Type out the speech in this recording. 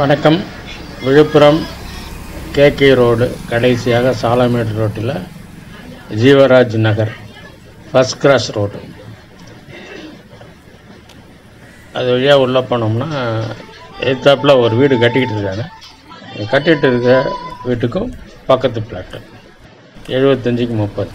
வணக்கம். Villupuram KK road கடைசியாக சாலமேடு ரோட்டில் Jeevaraj Nagar first cross road அது வழியாக உள்ளே போனோம்னா எதிர்த்தாப்புல ஒரு வீடு கட்டிக்கிட்டு இருக்காங்க. கட்டிகிட்டு இருக்க வீட்டுக்கும் பக்கத்து பிளாட்டு எழுபத்தஞ்சிக்கு முப்பது.